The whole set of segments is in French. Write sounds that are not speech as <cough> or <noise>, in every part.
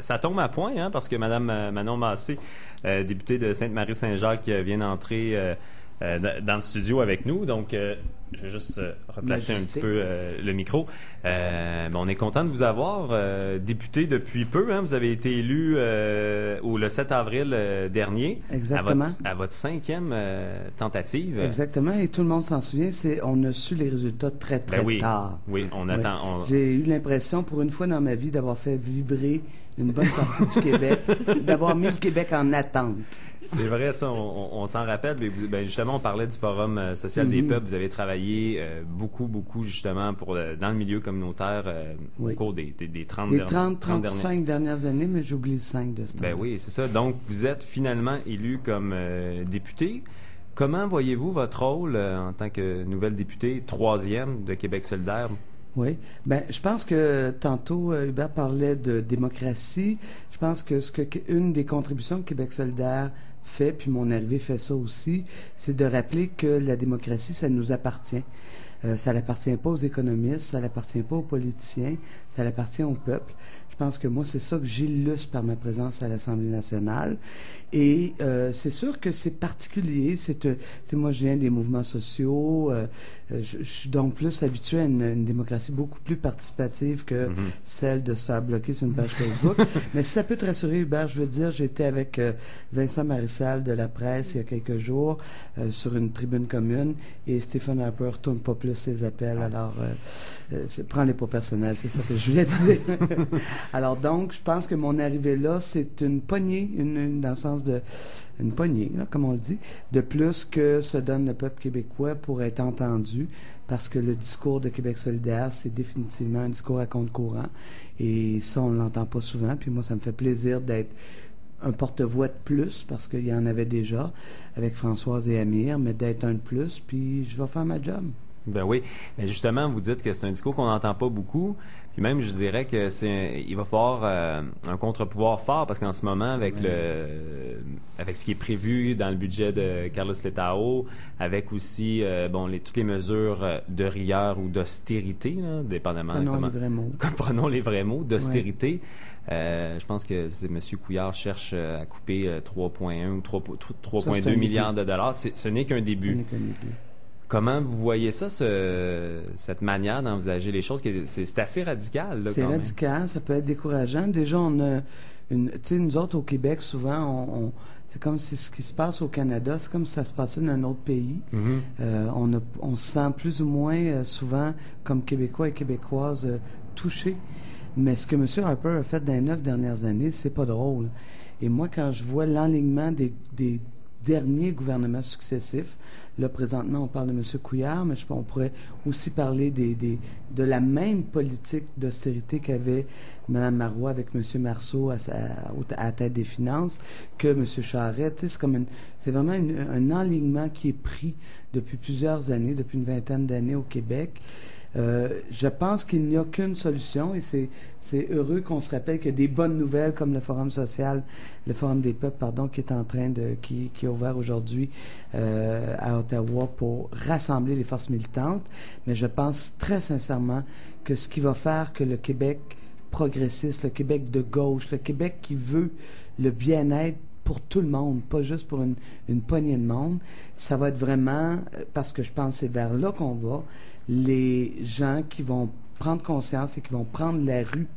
Ça, tombe à point, hein, parce que Mme Manon Massé, députée de Sainte-Marie-Saint-Jacques, vient d'entrer dans le studio avec nous. Donc, je vais juste euh, replacer un petit peu euh, le micro. Euh, ben, on est content de vous avoir député depuis peu. Hein. Vous avez été élu au, le 7 avril dernier. Exactement. À votre, cinquième tentative. Exactement. Et tout le monde s'en souvient. C'est on a su les résultats très très ben oui. tard. Oui, on attend. J'ai eu l'impression, pour une fois dans ma vie, d'avoir fait vibrer une bonne partie du <laughs> Québec, d'avoir mis le Québec en attente. C'est vrai, ça, on, s'en rappelle. Mais ben, justement, on parlait du Forum euh, social des mhm. peuples. Vous avez travaillé euh, beaucoup, beaucoup, justement, pour dans le milieu communautaire euh, au cours des, des, des 30, des 30, 35 dernières... années, mais j'oublie le 5 de ce Ben oui, c'est ça. Donc, vous êtes finalement élu comme député. Comment voyez-vous votre rôle en tant que nouvelle députée, troisième de Québec solidaire? Oui. Ben, je pense que tantôt, Hubert parlait de démocratie. Je pense que ce que une des contributions de Québec solidaire fait, puis mon arrivée fait ça aussi, c'est de rappeler que la démocratie, ça nous appartient. Euh, ça n'appartient pas aux économistes, ça n'appartient pas aux politiciens, ça appartient au peuple. Je pense que moi, c'est ça que j'illustre par ma présence à l'Assemblée nationale. Et euh, c'est sûr que c'est particulier. C'est, euh, moi, je viens des mouvements sociaux. Euh, je, suis donc plus habitué à une, démocratie beaucoup plus participative que mm-hmm. celle de se faire bloquer sur une page Facebook. <laughs> Mais si ça peut te rassurer, Hubert, je veux dire, j'étais avec Vincent Marissal de la presse il y a quelques jours sur une tribune commune et Stephen Harper tourne pas plus ses appels. Alors, prends-les pas personnels, c'est ça que je voulais dire. <laughs> Alors donc, je pense que mon arrivée là, c'est une poignée, une, dans le sens de une poignée, comme on le dit, de plus que se donne le peuple québécois pour être entendu, parce que le discours de Québec solidaire, c'est définitivement un discours à compte courant, et ça, on l'entend pas souvent, puis moi, ça me fait plaisir d'être un porte-voix de plus, parce qu'il y en avait déjà avec Françoise et Amir, mais d'être un de plus, puis je vais faire ma job. Ben oui, mais justement, vous dites que c'est un discours qu'on n'entend pas beaucoup, puis même, je dirais que c'est, il va falloir euh, un contre-pouvoir fort parce qu'en ce moment, avec le, avec ce qui est prévu dans le budget de Carlos Letao, avec aussi euh, bon les toutes les mesures de rigueur ou d'austérité, là, dépendamment. Prenons comment, les vrais mots. <laughs> Prenons les vrais mots d'austérité. Euh, je pense que M. Couillard cherche à couper 3,1 ou 3,2 milliards de dollars. ce n'est qu'un début. Ce n'est qu'un début. Comment vous voyez ça, cette manière d'envisager les choses? C'est assez radical. C'est radical, ça peut être décourageant. Déjà, on a une, nous autres au Québec, souvent, on, c'est comme si ce qui se passe au Canada, c'est comme si ça se passait dans un autre pays. Mm-hmm. Euh, on, on se sent plus ou moins euh, souvent comme Québécois et Québécoises euh, touchés. Mais ce que M. Harper a fait dans les neuf dernières années, c'est pas drôle. Et moi, quand je vois l'enlignement des, des derniers gouvernements successifs, Là, présentement, on parle de M. Couillard, mais je, on pourrait aussi parler des, des de la même politique d'austérité qu'avait Mme Marois avec M. Marceau à, à, la tête des finances que M. Charette. C'est comme c'est vraiment un enlignement qui est pris depuis plusieurs années, depuis une vingtaine d'années au Québec. Euh, je pense qu'il n'y a qu'une solution et c'est, heureux qu'on se rappelle a des bonnes nouvelles comme le Forum social, le Forum des peuples, pardon, qui est en train de, qui, qui est ouvert aujourd'hui euh, à Ottawa pour rassembler les forces militantes. Mais je pense très sincèrement que ce qui va faire que le Québec progressiste, le Québec de gauche, le Québec qui veut le bien-être pour tout le monde, pas juste pour une, une poignée de monde. Ça va être vraiment, euh, parce que je pense que c'est vers là qu'on va, les gens qui vont prendre conscience et qui vont prendre la rue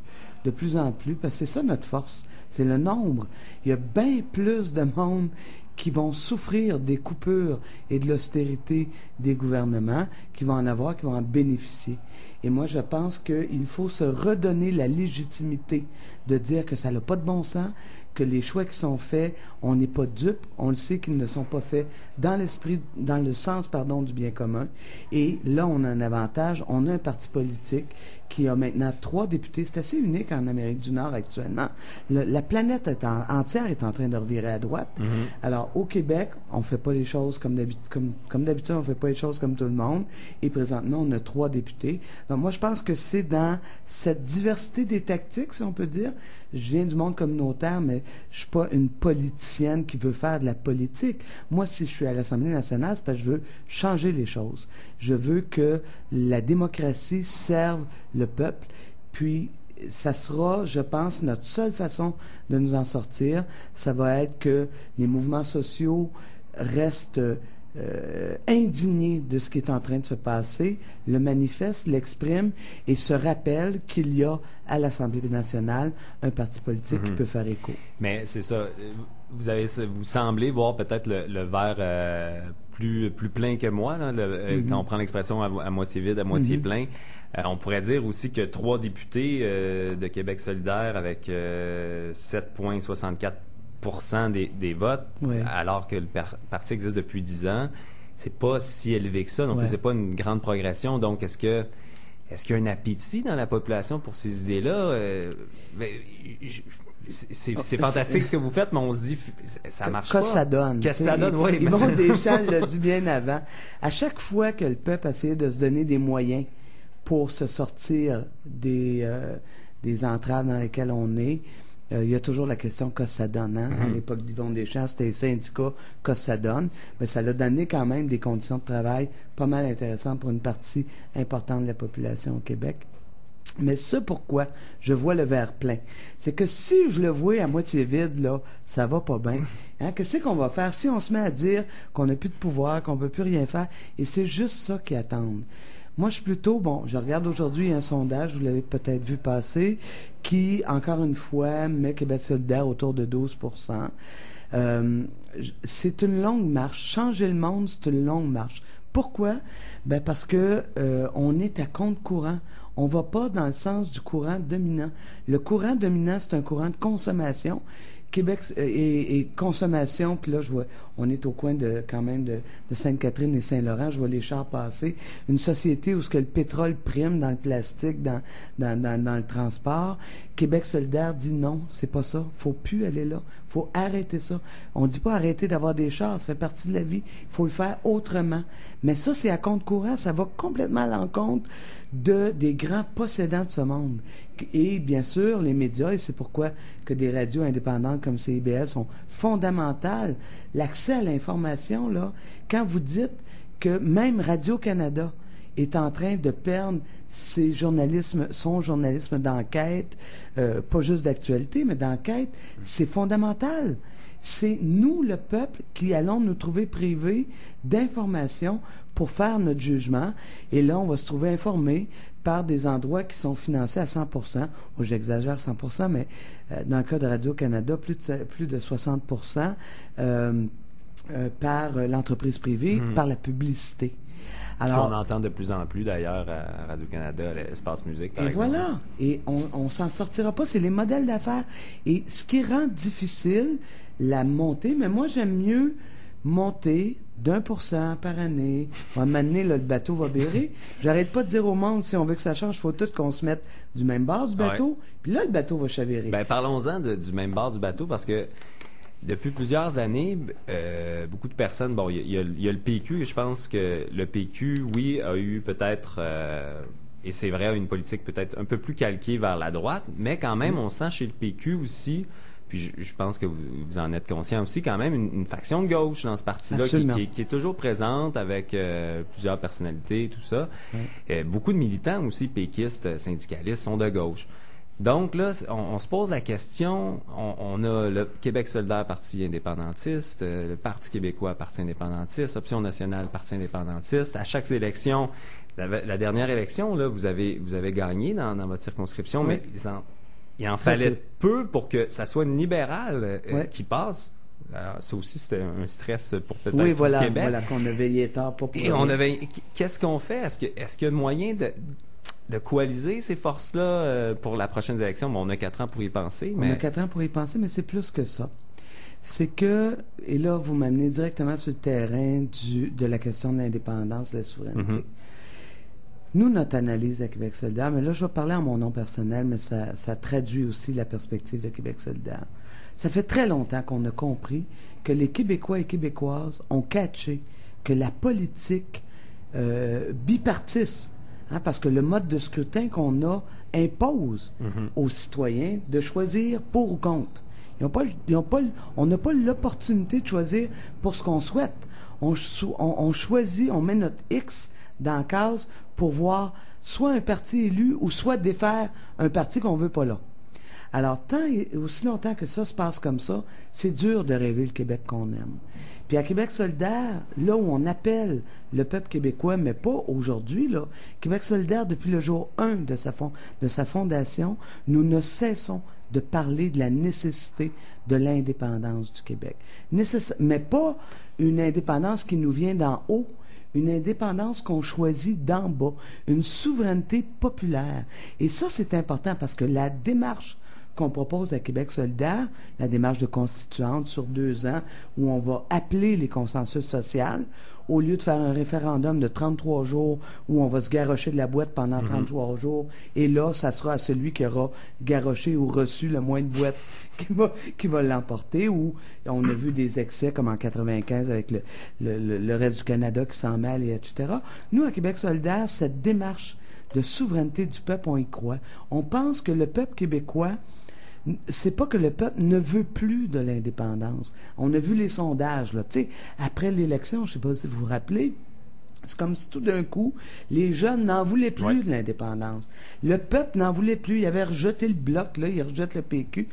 de plus en plus, parce que c'est ça notre force, c'est le nombre. Il y a bien plus de monde qui vont souffrir des coupures et de l'austérité des gouvernements, qui vont en avoir, qui vont en bénéficier. Et moi, je pense qu'il faut se redonner la légitimité de dire que ça n'a pas de bon sens, que les choix qui sont faits, on n'est pas dupe, on le sait qu'ils ne sont pas faits dans l'esprit, dans le sens, pardon, du bien commun. Et là, on a un avantage, on a un parti politique qui a maintenant trois députés. C'est assez unique en Amérique du Nord actuellement. la planète entière est en train de revirer à droite. Mm-hmm. Alors, au Québec, on fait pas les choses comme d'habitude, comme, comme d'habitude, on fait pas les choses comme tout le monde. Et présentement, on a trois députés. Donc, moi, je pense que c'est dans cette diversité des tactiques, si on peut dire. Je viens du monde communautaire, mais je suis pas une politicienne qui veut faire de la politique. Moi, si je suis à l'Assemblée nationale, c'est parce que je veux changer les choses. Je veux que la démocratie serve le peuple. Puis, ça sera, je pense, notre seule façon de nous en sortir. Ça va être que les mouvements sociaux restent euh, indignés de ce qui est en train de se passer, le manifeste, l'exprime et se rappelle qu'il y a à l'Assemblée nationale un parti politique qui mhm. peut faire écho. Mais c'est ça. Vous avez, vous semblez voir peut-être le, verre euh, plus plus plein que moi là, euh, mhm. quand on prend l'expression à, moitié vide, à moitié mhm. plein. on pourrait dire aussi que trois députés de Québec solidaire avec 7,64 des, des votes, alors que le parti existe depuis 10 ans. C'est pas si élevé que ça, donc c'est pas une grande progression. Donc, est-ce que est-ce qu'il y a un appétit dans la population pour ces idées-là? Euh, c'est oh, fantastique <laughs> ce que vous faites, mais on se dit, ça marche pas. ça donne. Qu'est-ce que ça donne, oui. Deschamps l'a dit bien avant. À chaque fois que le peuple essayait de se donner des moyens pour se sortir des, euh, des entraves dans lesquelles on est, il y a toujours la question que ça donne. Hein? À mhm. l'époque d'Yvon Deschamps, c'était les syndicats que ça donne. Mais ça a donné quand même des conditions de travail pas mal intéressantes pour une partie importante de la population au Québec. Mais ce pourquoi je vois le verre plein, c'est que si je le vois à moitié vide, là, ça va pas bien. Hein? Qu'est-ce qu'on va faire? Si on se met à dire qu'on n'a plus de pouvoir, qu'on ne peut plus rien faire? Et c'est juste ça qui attendent. Moi, je suis plutôt, bon, je regarde aujourd'hui un sondage, vous l'avez peut-être vu passer, qui, encore une fois, met Québec solidaire autour de 12% euh, C'est une longue marche. Changer le monde, c'est une longue marche. Pourquoi? Ben parce que euh, on est à compte courant. On va pas dans le sens du courant dominant. Le courant dominant, c'est un courant de consommation Québec euh, et, consommation, puis là, je vois, on est au coin de quand même de, Sainte-Catherine et Saint-Laurent, je vois les chars passer. Une société où ce que le pétrole prime dans le plastique, dans, dans, dans, le transport. Québec solidaire dit non, c'est pas ça. Faut plus aller là. Faut arrêter ça. On dit pas arrêter d'avoir des chars, ça fait partie de la vie. Il faut le faire autrement. Mais ça, c'est à compte courant, ça va complètement à l'encontre de des grands possédants de ce monde. Et bien sûr, les médias, et c'est pourquoi que des radios indépendantes comme CIBL sont fondamentales. L'accès à l'information, là, quand vous dites que même Radio-Canada est en train de perdre ses son journalisme d'enquête, euh, pas juste d'actualité, mais d'enquête, c'est fondamental. C'est nous, le peuple, qui allons nous trouver privés d'informations pour faire notre jugement. Et là, on va se trouver informé par des endroits qui sont financés à 100 ou j'exagère 100 mais euh, dans le cas de Radio-Canada, plus de, plus de 60 euh, euh, par l'entreprise privée, hmm. par la publicité. Alors, on entend de plus en plus d'ailleurs à Radio-Canada, l'espace musique, par et voilà. Et on ne s'en sortira pas. C'est les modèles d'affaires. Et ce qui rend difficile la montée, mais moi j'aime mieux monter d'un pour cent par année. À un moment donné, le bateau va virer. <laughs> J'arrête pas de dire au monde, si on veut que ça change, il faut tout qu'on se mette du même bord du bateau. Puis là, le bateau va chavirer. Ben, parlons-en du même bord du bateau parce que depuis plusieurs années, euh, beaucoup de personnes, bon, il y, a le PQ et je pense que le PQ, oui, a eu peut-être, euh, et c'est vrai, une politique peut-être un peu plus calquée vers la droite, mais quand même, mm. on sent chez le PQ aussi puis je, pense que vous, en êtes conscient aussi quand même, une, faction de gauche dans ce parti-là qui, est toujours présente avec euh, plusieurs personnalités, tout ça. Beaucoup de militants aussi, péquistes, syndicalistes, sont de gauche. Donc là, on, se pose la question, on, a le Québec solidaire, parti indépendantiste, euh, le Parti québécois, parti indépendantiste, Option nationale, parti indépendantiste. À chaque élection, la, dernière élection, là, vous avez, vous avez gagné dans, votre circonscription, mais il en fallait peu pour que ça soit une libérale euh, qui passe. ça aussi, c'était un stress pour peut-être oui, voilà, Québec. voilà, qu'on a veillé tard pour Et on avait. Qu'est-ce qu'on fait? Est-ce qu'il est y a moyen de, de coaliser ces forces-là euh, pour la prochaine élection? Bon, on a quatre ans pour y penser. Mais... On a quatre ans pour y penser, mais c'est plus que ça. C'est que, et là, vous m'amenez directement sur le terrain du, de la question de l'indépendance, de la souveraineté. Mm-hmm. Nous, notre analyse à Québec solidaire, mais là, je vais parler en mon nom personnel, mais ça, ça traduit aussi la perspective de Québec solidaire. Ça fait très longtemps qu'on a compris que les Québécois et Québécoises ont catché que la politique euh, bipartite, hein, parce que le mode de scrutin qu'on a impose mm-hmm. aux citoyens de choisir pour ou contre. Ils ont pas, ils ont pas, on n'a pas l'opportunité de choisir pour ce qu'on souhaite. On, on, on, choisit, on met notre X dans la case pour voir soit un parti élu ou soit défaire un parti qu'on veut pas là. Alors, tant aussi longtemps que ça se passe comme ça, c'est dur de rêver le Québec qu'on aime. Puis à Québec solidaire, là où on appelle le peuple québécois, mais pas aujourd'hui, là, Québec solidaire, depuis le jour 1 de sa, de sa fondation, nous ne cessons de parler de la nécessité de l'indépendance du Québec. mais pas une indépendance qui nous vient d'en haut, une indépendance qu'on choisit d'en bas, une souveraineté populaire. Et ça, c'est important parce que la démarche qu'on propose à Québec solidaire, la démarche de constituante sur deux ans, où on va appeler les consensus sociaux, au lieu de faire un référendum de 33 jours où on va se garrocher de la boîte pendant 33 mhm. jours, et là, ça sera à celui qui aura garroché ou reçu le moins de boîtes <laughs> qui va, qui va l'emporter, ou on a vu des excès comme en 95 avec le, le, le reste du Canada qui s'en mêle, et etc. Nous, à Québec solidaire, cette démarche de souveraineté du peuple, on y croit. On pense que le peuple québécois c'est pas que le peuple ne veut plus de l'indépendance. On a vu les sondages, là. Tu sais, après l'élection, je sais pas si vous vous rappelez, c'est comme si tout d'un coup, les jeunes n'en voulaient plus de l'indépendance. Le peuple n'en voulait plus. Il avait rejeté le bloc, là, il rejette le PQ.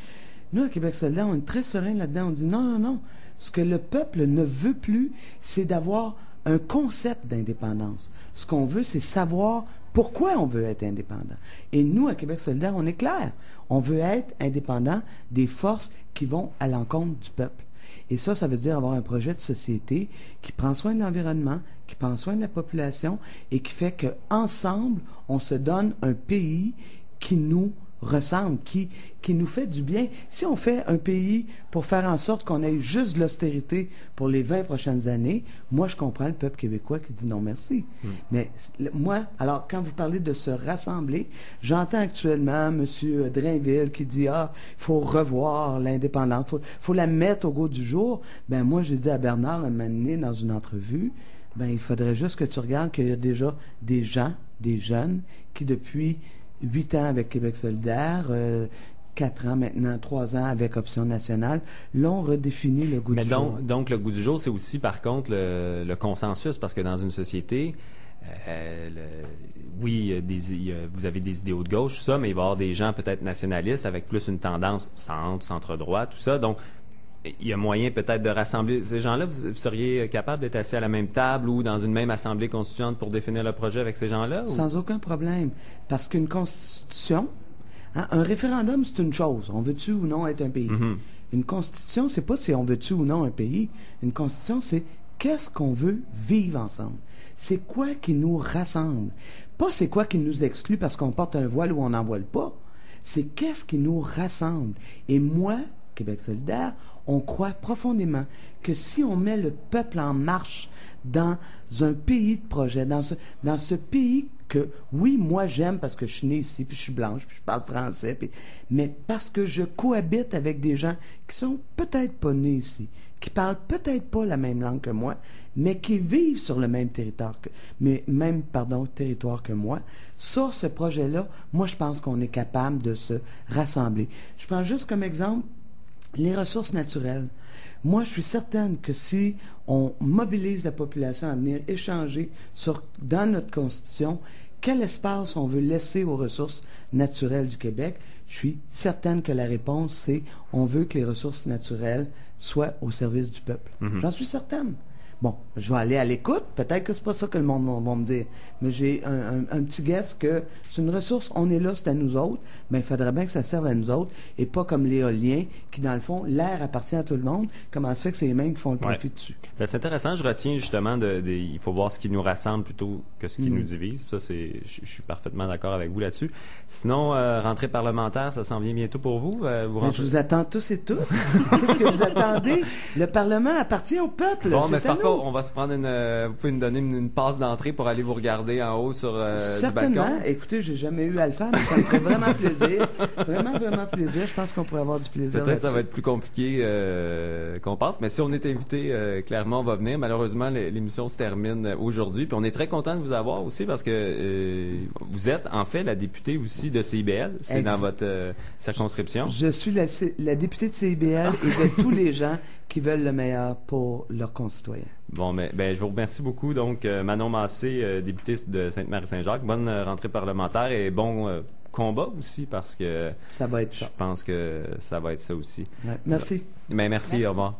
Nous, à Québec solidaire, on est très serein là-dedans. On dit non, non, non. Ce que le peuple ne veut plus, c'est d'avoir un concept d'indépendance. Ce qu'on veut, c'est savoir pourquoi on veut être indépendant? Et nous, à Québec solidaire, on est clair. On veut être indépendant des forces qui vont à l'encontre du peuple. Et ça, ça veut dire avoir un projet de société qui prend soin de l'environnement, qui prend soin de la population et qui fait qu'ensemble, on se donne un pays qui nous ressemble, qui, qui nous fait du bien. Si on fait un pays pour faire en sorte qu'on ait juste de l'austérité pour les 20 prochaines années, moi, je comprends le peuple québécois qui dit non merci. Hmm. Mais moi, alors, quand vous parlez de se rassembler, j'entends actuellement M. Drainville qui dit, ah, il faut revoir l'indépendance, il faut, faut, la mettre au goût du jour. Ben moi, j'ai dit à Bernard, un moment donné, dans une entrevue, ben il faudrait juste que tu regardes qu'il y a déjà des gens, des jeunes, qui depuis huit ans avec Québec solidaire, euh, quatre ans maintenant, trois ans avec Option nationale, l'ont redéfini le goût du donc, jour. Donc, le goût du jour, c'est aussi, par contre, le, consensus, parce que dans une société, euh, oui, vous avez des idéaux de gauche, tout ça, mais il va y avoir des gens peut-être nationalistes avec plus une tendance centre, centre-droit, tout ça. Donc, il y a moyen peut-être de rassembler ces gens-là. Vous, seriez capable d'être assis à la même table ou dans une même assemblée constituante pour définir le projet avec ces gens-là? Sans aucun problème. Parce qu'une constitution, hein, un référendum, c'est une chose. On veut-tu ou non être un pays? Mm-hmm. Une constitution, c'est pas si on veut-tu ou non un pays. Une constitution, c'est qu'est-ce qu'on veut vivre ensemble. C'est quoi qui nous rassemble. Pas c'est quoi qui nous exclut parce qu'on porte un voile ou on n'en voile pas. C'est qu'est-ce qui nous rassemble. Et moi, Québec solidaire, on croit profondément que si on met le peuple en marche dans un pays de projet, dans ce, dans ce pays que, oui, moi j'aime parce que je suis né ici, puis je suis blanche, puis je parle français, mais parce que je cohabite avec des gens qui sont peut-être pas nés ici, qui parlent peut-être pas la même langue que moi, mais qui vivent sur le même territoire que, mais même, pardon, territoire que moi. Ça, ce projet-là, moi je pense qu'on est capable de se rassembler. Je prends juste comme exemple les ressources naturelles. Moi, je suis certaine que si on mobilise la population à venir échanger sur, dans notre Constitution quel espace on veut laisser aux ressources naturelles du Québec, je suis certaine que la réponse, c'est on veut que les ressources naturelles soient au service du peuple. Mm-hmm. J'en suis certaine. Bon, je vais aller à l'écoute. Peut-être que c'est pas ça que le monde va, me dire. Mais j'ai un, petit guess que c'est une ressource, on est là, c'est à nous autres. Mais il faudrait bien que ça serve à nous autres et pas comme l'éolien qui, dans le fond, l'air appartient à tout le monde. Comment se fait que c'est les mêmes qui font le profit dessus? Ben, c'est intéressant. Je retiens justement de, il faut voir ce qui nous rassemble plutôt que ce qui mm. nous divise. Ça, c'est, je, suis parfaitement d'accord avec vous là-dessus. Sinon, euh, rentrée parlementaire, ça s'en vient bientôt pour vous. Euh, vous ben, je vous attends tous et toutes. <laughs> Qu'est-ce que vous attendez? Le Parlement appartient au peuple. Bon, on va se prendre une. Euh, vous pouvez nous donner une, passe d'entrée pour aller vous regarder en haut sur euh, Certainement. Du balcon. Écoutez, j'ai jamais eu Alpha, mais ça me ferait vraiment plaisir. Vraiment, vraiment plaisir. Je pense qu'on pourrait avoir du plaisir. Peut-être ça va être plus compliqué euh, qu'on pense, mais si on est invité, clairement, on va venir. Malheureusement, l'émission se termine aujourd'hui. Puis on est très content de vous avoir aussi parce que vous êtes, en fait, la députée aussi de CIBL. C'est dans votre circonscription. Je suis la, la députée de CIBL et de tous les gens qui veulent le meilleur pour leurs concitoyens. Bon, mais ben, je vous remercie beaucoup. Donc, Manon Massé, députée de Sainte-Marie-Saint-Jacques. Bonne rentrée parlementaire et bon combat aussi parce que ça va être je pense que ça va être ça aussi. Merci. Mais ben, merci, merci. au revoir.